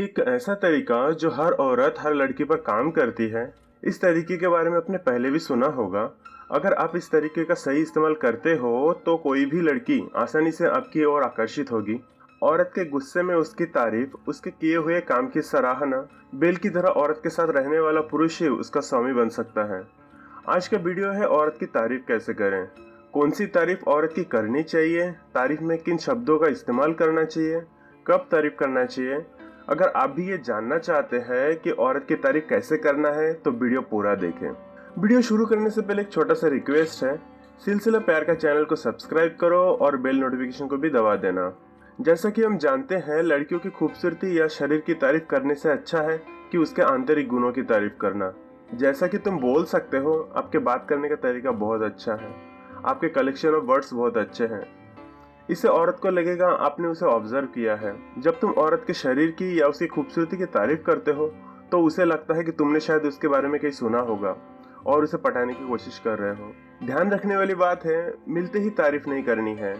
एक ऐसा तरीका जो हर औरत, हर लड़की पर काम करती है, इस तरीके के बारे में आपने पहले भी सुना होगा। अगर आप इस तरीके का सही इस्तेमाल करते हो तो कोई भी लड़की आसानी से आपकी ओर आकर्षित होगी। औरत के गुस्से में उसकी तारीफ़, उसके किए हुए काम की सराहना, बेल की तरह औरत के साथ रहने वाला पुरुष ही उसका स्वामी बन सकता है। आज का वीडियो है औरत की तारीफ़ कैसे करें? कौन सी तारीफ़ औरत की करनी चाहिए? तारीफ़ में किन शब्दों का इस्तेमाल करना चाहिए? कब तारीफ़ करना चाहिए? अगर आप भी ये जानना चाहते हैं कि औरत की तारीफ़ कैसे करना है तो वीडियो पूरा देखें। वीडियो शुरू करने से पहले एक छोटा सा रिक्वेस्ट है। सिलसिला प्यार का चैनल को सब्सक्राइब करो और बेल नोटिफिकेशन को भी दबा देना। जैसा कि हम जानते हैं, लड़कियों की खूबसूरती या शरीर की तारीफ़ करने से अच्छा है कि उसके आंतरिक गुणों की तारीफ़ करना। जैसा कि तुम बोल सकते हो, आपके बात करने का तरीका बहुत अच्छा है। आपके कलेक्शन ऑफ़ वर्ड्स बहुत अच्छे हैं। इससे औरत को लगेगा, आपने उसे ऑब्ज़र्व किया है। जब तुम औरत के शरीर की या उसकी खूबसूरती की तारीफ़ करते हो तो उसे लगता है कि तुमने शायद उसके बारे में कहीं सुना होगा और उसे पटाने की कोशिश कर रहे हो। ध्यान रखने वाली बात है, मिलते ही तारीफ़ नहीं करनी है।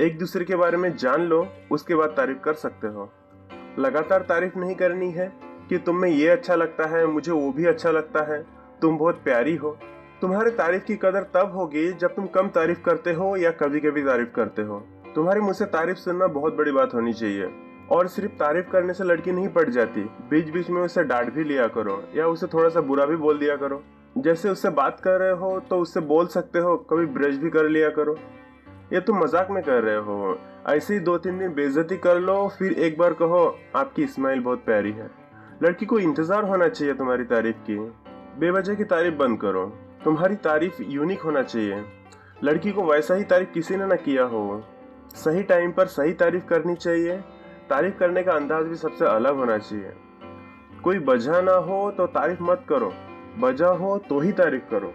एक दूसरे के बारे में जान लो, उसके बाद तारीफ़ कर सकते हो। लगातार तारीफ़ नहीं करनी है कि तुम में ये अच्छा लगता है, मुझे वो भी अच्छा लगता है, तुम बहुत प्यारी हो। तुम्हारे तारीफ़ की कदर तब होगी जब तुम कम तारीफ़ करते हो या कभी कभी तारीफ़ करते हो। तुम्हारी मुझसे तारीफ़ सुनना बहुत बड़ी बात होनी चाहिए। और सिर्फ़ तारीफ़ करने से लड़की नहीं पड़ जाती। बीच बीच में उसे डांट भी लिया करो या उसे थोड़ा सा बुरा भी बोल दिया करो। जैसे उससे बात कर रहे हो तो उससे बोल सकते हो, कभी ब्रश भी कर लिया करो। ये तुम मज़ाक में कर रहे हो। ऐसे ही दो तीन दिन बेइज्जती कर लो, फिर एक बार कहो, आपकी स्माइल बहुत प्यारी है। लड़की को इंतज़ार होना चाहिए तुम्हारी तारीफ़ की। बेवजह की तारीफ़ बंद करो। तुम्हारी तारीफ़ यूनिक होना चाहिए। लड़की को वैसा ही तारीफ़ किसी ने ना किया हो। सही टाइम पर सही तारीफ़ करनी चाहिए। तारीफ़ करने का अंदाज भी सबसे अलग होना चाहिए। कोई वजह ना हो तो तारीफ़ मत करो। वजह हो तो ही तारीफ़ करो।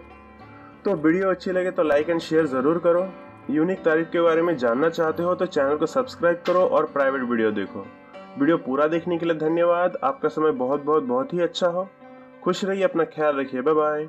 तो वीडियो अच्छी लगे तो लाइक एंड शेयर ज़रूर करो। यूनिक तारीफ़ के बारे में जानना चाहते हो तो चैनल को सब्सक्राइब करो और प्राइवेट वीडियो देखो। वीडियो पूरा देखने के लिए धन्यवाद। आपका समय बहुत बहुत बहुत ही अच्छा हो। खुश रहिए, अपना ख्याल रखिए। Bye bye